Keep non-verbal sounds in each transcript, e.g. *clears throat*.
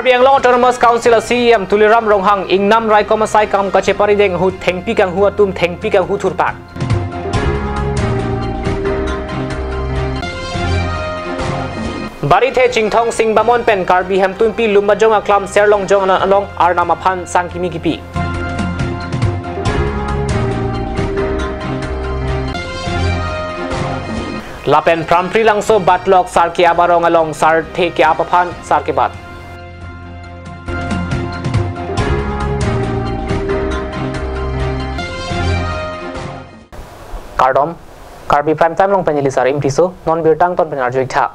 Karbi Anglong Autonomous Council CEM Tuliram Ronghang Ingnam Rai Komasai Kam Kache Parideng Hu Thengpi Kang Hu Atum Thengpi Kang Hu Thurpak Bari the Chingthong Sing Bamon Pen Karbi Hem Tumpi Lumajong Aklam Serlong Jong Along Arnama Phan Sangkimi Kipi Lapen Prampri Langso Batlok Sarki Abarong Along Sar The Ke Apaphan Sarki Bat Kardom Karbi Prime Time Long Penjeli Sar Impiso Non Birtang Ton Penar Joikta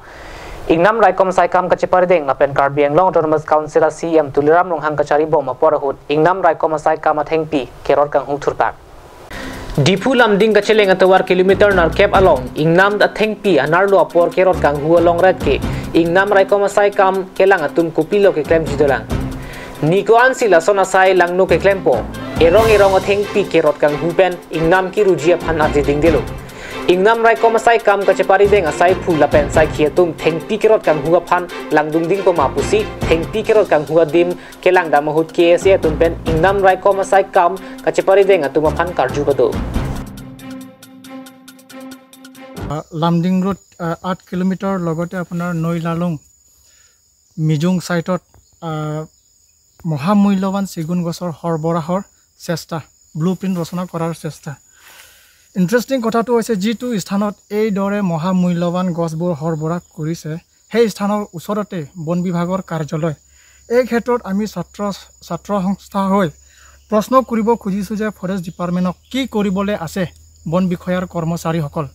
Ingnam Raikom Saikam Kachipar Deng Lapen Karbi Anglong Autonomous Council CM Tuliram Long Hang Kachari Bom Aporahut Ingnam Raikom Saikam Athengpi Keror Kang Hung Thurpak Dipu lamding kacheleng atawar kilometer nar kep along ingnam da thengpi anarlo apor kerot kang hu along red ke ingnam rai ko masai kam kelang atum kupilo ke klem jidolang niko ansi la sona sai langno ke klempo erong erong thengpi kerot kang hu pen ingnam ki rujia phan arje ding delo ingnam rai ko masai kam kachepari deng asai phu la pen sai khia tum thengpi kerot kang hu phan langdung ding ko mapusi thengpi kerot kang hu dim kelang da mahut ke se tum pen ingnam rai ko masai kam kachepari deng atum phan karju bado Lumding road আঠ kilometre লগতে আপোনাৰ নৈ লালুং মিজুং ছাইটত মহামূল্যৱান চেগুন গছৰ সৰবৰাহৰ চেষ্টা ব্লু প্ৰিণ্ট ৰচনা কৰাৰ চেষ্টা। ইণ্টাৰেষ্টিং কথাটো হৈছে যিটো স্থানত এইদৰে মহামূল্যৱান গছবোৰ সৰবৰাহ কৰিছে সেই স্থানৰ ওচৰতে বন বিভাগৰ কাৰ্যালয়। এই ক্ষেত্ৰত আমি ছাত্ৰ ছাত্ৰ সংস্থা হৈ প্ৰশ্ন কৰিব খুজিছোঁ যে ফৰেষ্ট ডিপাৰ্টমেণ্টক কি কৰিবলৈ আছে বন বিষয়াৰ কৰ্মচাৰীসকল।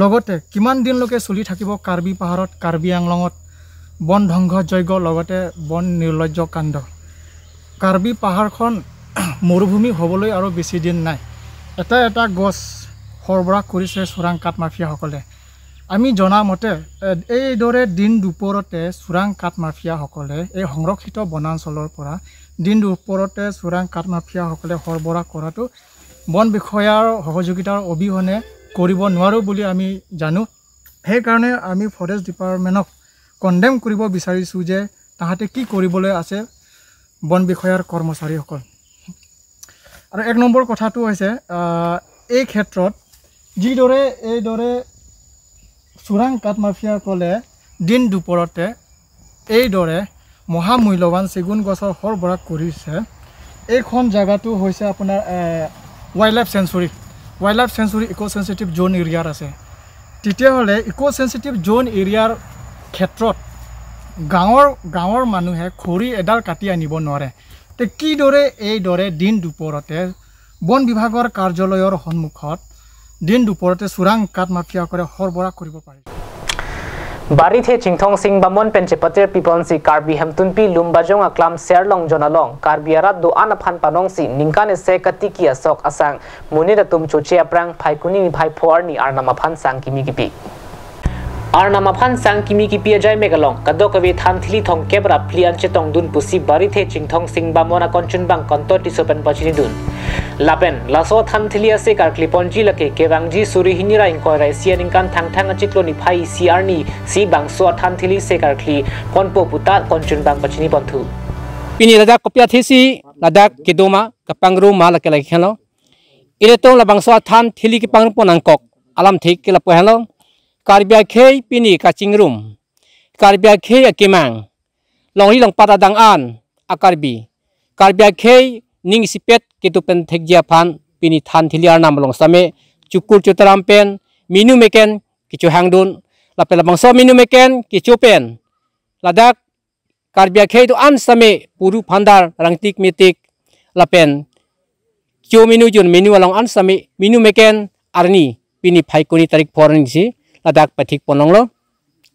লগতে কিমান দিনলৈকে চলি থাকিব কাৰ্বি পাহাৰত কাৰ্বি আংলঙত বন ধ্বংসযজ্ঞ লগতে বন নিৰ্লজ্জ কাণ্ড। কাৰ্বি পাহাৰখন *clears throat* মৰুভূমি হ'বলৈ আৰু বেছি দিন নাই। এটা এটা গছ সৰবৰাহ কৰিছে চোৰাং কাঠ মাফিয়াসকলে। আমি জনামতে এইদৰে দিন দুপৰতে চোৰাং কাঠ মাফিয়াসকলে এই সংৰক্ষিত বনাঞ্চলৰ পৰা দিন দুপৰতে চোৰাং কাঠ মাফিয়াসকলে সৰবৰাহ কৰাটো বন বিষয়াৰ সহযোগিতাৰ অবিহনে কৰিব নোৱাৰোঁ বুলি আমি জানো। সেইকাৰণে আমি ফৰেষ্ট ডিপাৰ্টমেণ্টক কণ্ডেম কৰিব বিচাৰিছোঁ যে তাহাঁতে কি কৰিবলৈ আছে বন বিষয়াৰ কৰ্মচাৰীসকল। আৰু এক নম্বৰ কথাটো হৈছে এই ক্ষেত্ৰত যিদৰে এইদৰে চোৰাং কাঠ মাফিয়াসকলে দিন দুপৰতে এইদৰে মহামূল্যৱান চেগুন গছৰ সৰবৰাহ কৰিছে। এইখন জেগাটো হৈছে আপোনাৰ wildlife sanctuary wildlife sanctuary eco' sensitive zone এৰিয়াত আছে। তেতিয়াহ'লে ইক' চেঞ্চিটিভ জ'ন এৰিয়াৰ ক্ষেত্ৰত গাঁৱৰ গাঁৱৰ মানুহে খৰি এডাল কাটি আনিব নোৱাৰে। তে কিদৰে এইদৰে দিন দুপৰতে বন বিভাগৰ কাৰ্যালয়ৰ সন্মুখত দিন দুপৰতে চোৰাং কাঠ মাফিয়াসকলে সৰবৰাহ কৰিব পাৰে? বাৰীত চিংথং সিং বামন পেঞ্চেপাতে পিপনচি কাৰ্বি হেমতুম্পি লুম্বাজং আকলাম চেৰলং জনালং কাৰ্বি আৰাত আন আফান পানংচি নিংকানে চে কাটি কি আচক আচাং মুনিৰ তুম চুচে আপ্ৰাং ফাইকুনি ভাই ফোৱাৰ নি আৰ নামাফান চাং কিমি কিপি। ar nama phan sang kimi ki pia jai megalong kado kawi tham thili thong kebra plian che tong dun pusi bari the ching thong sing ba mona konchun bang konto ti sopen pachini dun lapen laso tham thili ase kar klipon ji lake kewang ji suri hini ra ing koira sian ing kan thang thang achik lo ni phai si ar ni si bang so tham thili se kar kli konpo puta konchun bang pachini bonthu pini ladak kopya thisi ladak kedoma kapangru ma lake lake khalo ire tong labang so tham thili ki pangru ponang kok alam thik ke lap ko hello karbia khei pini ka chingrum karbia khei akimang long li long pada dang an akarbi karbia khei ning sipet kitu pen thekjia phan pini than thiliar nam long same chukur chutaram pen minu meken kichu hangdun la pela bangso minu meken kichu pen. Ladak karbia khei tu an same puru phandar rangtik mitik la pen kyo minu jun minu along an same minu meken arni pini phai kuni tarik foreign si ladak pathik ponong lo.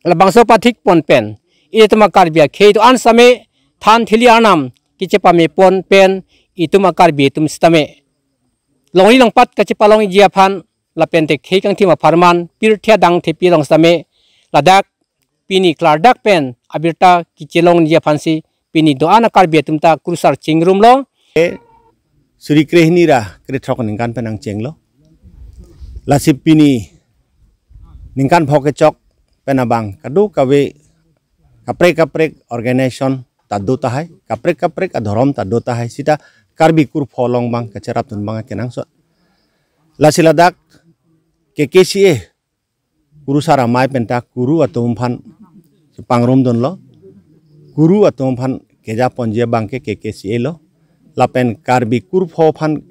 La bangso pathik pon pen. Ile tuma karbia khei tu an same than thiliar nam kiche pame pon pen itu makar bi tum stame longi long pat kachi palong jia phan la pente khei kang thima farman pir thia dang the pi long stame ladak pini klar dak pen abirta kichelong jia phan si pini do ana kar bi tum ta krusar chingrum lo. Suri krehni ra kre thok ningkan penang chenglo lasip pini ningkan phoke chok penabang kadu kawe kaprek kaprek organization ta do ta hai kaprek kaprek a dhorom ta do ta hai sita karbi kur pholong bang ka cherap tun bang kenang so la sila dak ke KCA guru sara mai penta guru atum phan pangrom don lo. Guru atum phan keja ponjia bang ke KCA lo. Lapen karbi kur pho phan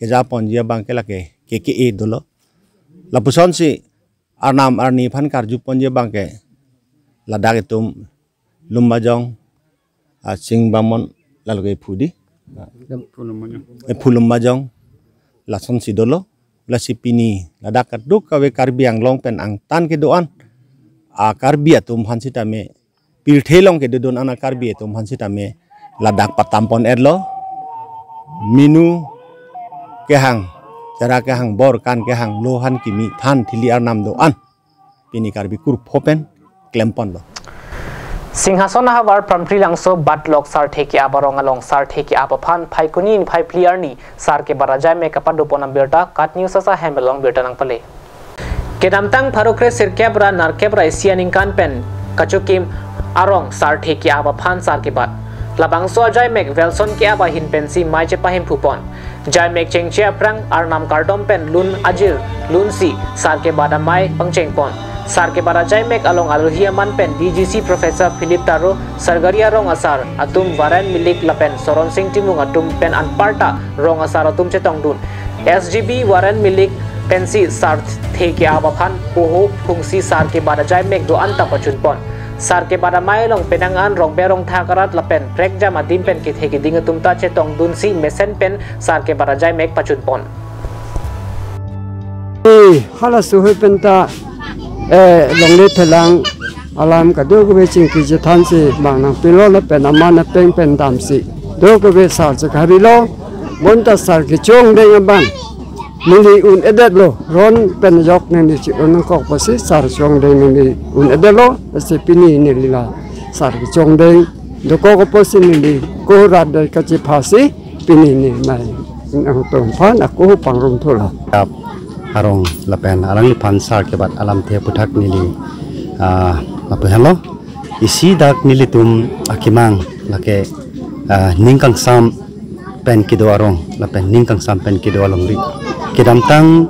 keja ponjia bang ke la ke KKA do arnam arni phan karju ponjia bang ke. Ladak itum lumbajong a sing bamon lalu ke phudi e phulum majong la son si dolo la si pini la dakat duk kawe karbi ang long pen ang tan ke doan. A karbi atum han sita me. Pil thelong ke don ana karbi atum han sita me. La dak patampon erlo minu ke चरा के हंग बोर कान के हंग chara ke hang bor kan ke hang lo han ki mi than thili ar nam do an. Pini kar bi kur phopen klempon lo सिंहासन हाबार फ्रामफ्रि लांसो बाटलक सारथेके आबारङा लं इन आबाफान फाइकुनि नी सार के बारा जाय मेकअपा दुपनम बेटा काट न्यूज़ सा हेमलंग बेटा नंग पले केदामतांग फारोक्रे सिरकेब्रा नारकेब्रा एशियन इंकान पेन कचुकिम आरोंग सारथेके सार के बाद लबांगसो अजय मेक वेलसन के आबा हिन पेंसी माइचे पाहिम फुपोन Jai Mekcheng Cheaprang Arnam Kardompen Lun Ajil Lun Si Sarke Bada Mai Pangchengpon Sarke Bada Jai Mek Along Alhia Manpen DGC Professor Philip Taro Sargaria Rong Asar Atum Varan Milik Lapen Soron Singh Timung Atum Pen Anparta Rong Asar Atum Chetong Dun SGB Varan Milik Pensi Sarth Thekya Abapan Oho Phungsi Sarke Bada Jai Mek Do Anta Pachunpon สารเกบาดไมัยลงเป็นองอันรองเปรองทากรัฐละเป็นเพล็กจะมาดิมเป็นกิเทกิดิงตุ้มตาเชตองดุนซีเมเซนเป็นสารเกบาดาใจเมกปัจจุบันนี่ฮัลสุให้เป็นตาเออลงเลือดลังอารามกับดูกเวจิงกิจทันสิบางนางปิโลและเป็นอามานะเป็นเป็นตามสิดูกเวสารจะคาริโลบนตัสารกิจงได้ยังบ้าง mili un edet lo. Ron pen yok ne ni chi un ko si sar chong de ni ni un edet lo. Se pini ni lila sar chong de do ko ko pa si ni ni ko ra de ka pini ni mai ang tong pha na ko pang rum thola arong lapen arang li pansar ke bat alam the puthak nili a lape halo isi dak nili tum akimang lake ningkang sam pen kido arong lapen ningkang sam pen kido along ri kidam tang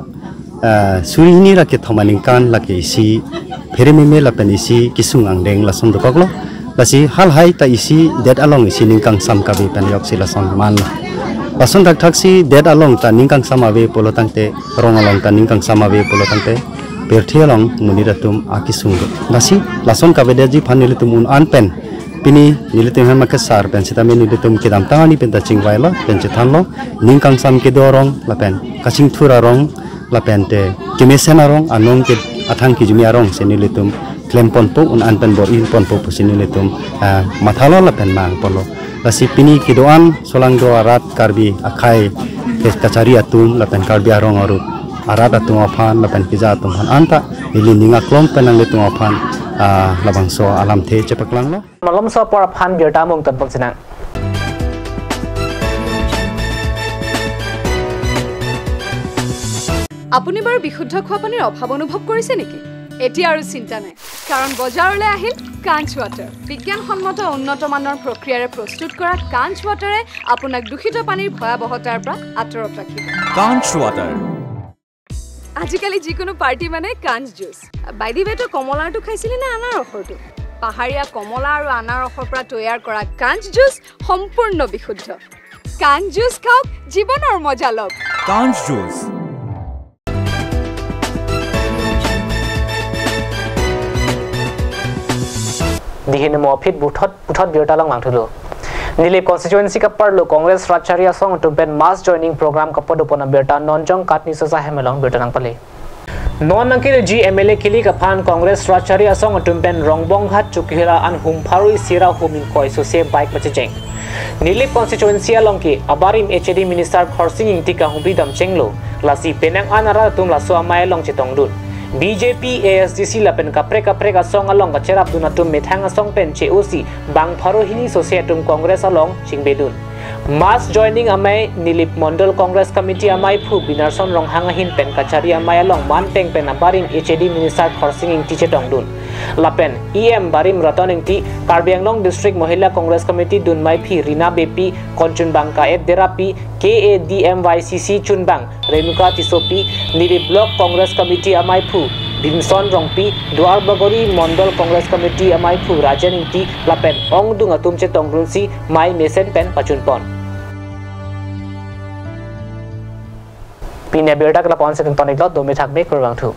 suri ni ra ke thomaningkan lake isi phere me isi kisung angdeng lason dokok lo. Lasi hal hai ta isi det along isi ningkang sam kabi pen yok si lason man lo. Pasun tak taksi dead along ta ningkang samawe polo tangte rong along ta ningkang samawe polo tangte perthi along muni ratum aki sunggo nasi lason ka vedaji phanili tumun anpen pini nilitum han makasar pen sita me nilitum kidam tangani pen ta chingwaila pen chithanlo ningkang sam ke dorong la pen kasing thura rong la pen te kimesen arong anong ke athang ki jumi arong se nilitum klempon po un anpen bor in pon po pusinilitum mathalo la pen mang polo. Lasi pini kidoan solang do arat karbi akai kes kacari atum lapen karbi arong aru arat atum apan lapen kiza atum han anta ili ninga klom penang letung apan labang so alam the cepak lang lo malam so por apan biar tamung tan poksinang আপুনি বাৰু বিশুদ্ধ খোৱা পানীৰ অভাৱ অনুভৱ কৰিছে নেকি? এতিয়া আৰু চিন্তা নাই। কাৰণ বজাৰলৈ আহিল কাঞ্চ ৱাটাৰ বিজ্ঞানসন্মত উন্নত মানৰ প্ৰক্ৰিয়াৰে প্ৰস্তুত কৰা কাঞ্চ ৱাটাৰে আপোনাক দূষিত পানীৰ ভয়াৱহতাৰ পৰা আঁতৰত ৰাখিব। কাঞ্চ ৱাটাৰ আজিকালি যিকোনো পাৰ্টি মানে কাঞ্চ জুচ বাইদি বাইদেউ কমলাৰটো খাইছিলে নে আনাৰসৰটো? পাহাৰীয়া কমলা আৰু আনাৰসৰ পৰা তৈয়াৰ কৰা কাঞ্চ জুচ সম্পূৰ্ণ বিশুদ্ধ। কাঞ্চ জুচ খাওক জীৱনৰ মজা লওক। কাঞ্চ juice dihin mo phit buthot buthot biota lang Nili constituency ka parlu Congress Rajcharia song to ban mass joining program ka podupona beta nonjong katni sasa hemelong beta nang pali. नॉन अंकिल जी एमएलए किली कफान कांग्रेस राजचारी असोंग टुम्पेन रोंगबोंग हात चुकिला अन हुमफारुई सिरा हुमिन कोइसो से बाइक मचे जेंग नीली कॉन्स्टिट्युएंसी लोंकी अबारिम एचडी मिनिस्टर खरसिंग इंतिका हुबी दमचेंगलो लासी पेनंग अनारा तुम लासो अमाय लोंग चितोंगदुन BJP ASDC lapen kapre kapre ka song along ka cherap dun atum methang song pen che OC bang pharo hini societum congress along ching bedun mass joining amai nilip mondol congress committee amai phu binarson rong hanga hin pen kachari amai along man teng pen aparin hd minister khorsing ing tiche dong dun lapen em barim ratoneng ti karbiang long district mahila congress committee dunmai phi rina bepi konchun bang ka et derapi kadmycc chunbang renuka tisopi niri block congress committee amai phu Bhimson Rongpi Duarbagori Mandal Congress committee আমাই ফু রাজনীতি লাপেন অং দুং আতুম চে তংগ্রুনসি মাই মেসেন পেন পাচুনপন পিনে বেড়াক লাপন সে তনিক দমে থাকবে কুরবাংঠু